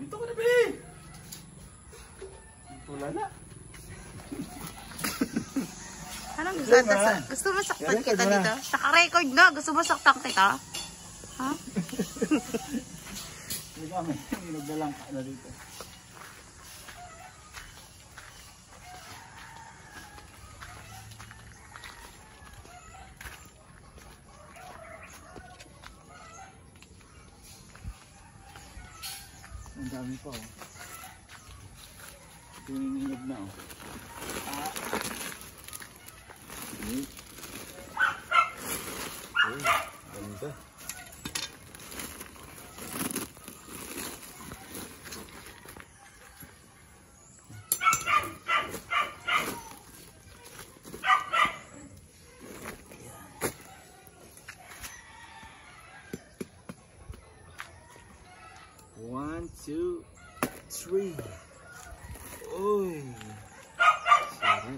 Dito ka na, be! Dito lala. Anong gusto, ba? gusto, mo saktan Record kita na. dito? Naka-record nga. Gusto mo saktan kita? Ha? Hindi kami. Nagdalang ka na dito. Ang dami pa oh. Tuminginig na oh. One, two, three. Uy. Sarap.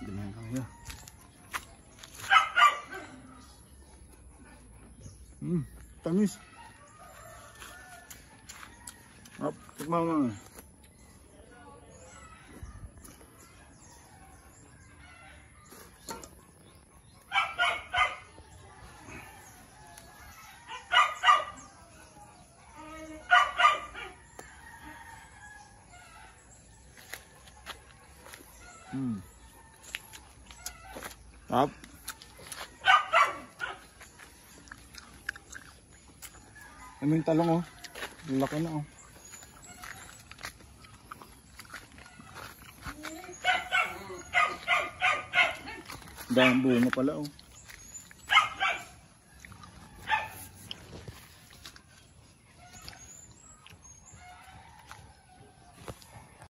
Ganyan kaya. Hmm, tamis. Up, mo nga. Hmm. Up. Ano yung talong oh? Laki na oh. Dahil bunga pala oh.